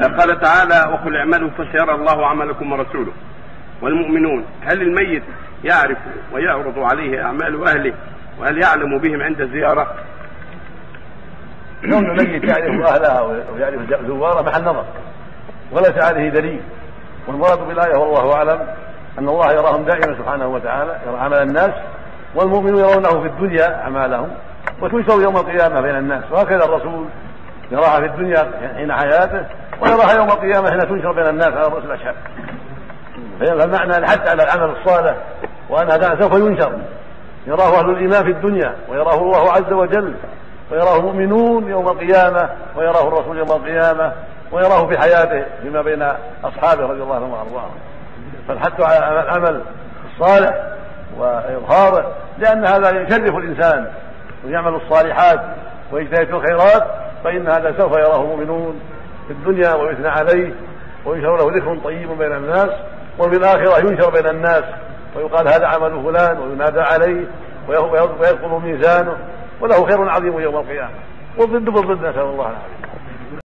نعم قال تعالى وقل اعملوا فسيرى الله عملكم ورسوله. والمؤمنون هل الميت يعرف ويعرض عليه أعمال أهله؟ وهل يعلم بهم عند الزيارة؟ كون الميت يعرف أهلها ويعرف زواره محل نظر. وليس عليه دليل. والمراد بالآية والله أعلم أن الله يراهم دائما سبحانه وتعالى يرى عمل الناس والمؤمنون يرونه في الدنيا أعمالهم وتنشر يوم القيامة بين الناس وهكذا الرسول يراها في الدنيا حين حياته ويراها يوم القيامة حين تنشر بين الناس على رؤوس الأشهاد. فالمعنى الحث على العمل الصالح وأن هذا سوف ينشر. يراه أهل الإيمان في الدنيا ويراه الله عز وجل ويراه المؤمنون يوم القيامة ويراه الرسول يوم القيامة ويراه في حياته فيما بين أصحابه رضي الله عنهم وأرضاهم. فالحث على العمل الصالح وإظهاره لأن هذا يشرف الإنسان ويعمل الصالحات ويجتهد في الخيرات فإن هذا سوف يراه المؤمنون في الدنيا ويثنى عليه وينشر له ذكر طيب بين الناس وفي الاخره ينشر بين الناس ويقال هذا عمل فلان وينادى عليه ويدخل ميزانه وله خير عظيم يوم القيامة. والضد بالضد نسأل الله العافية.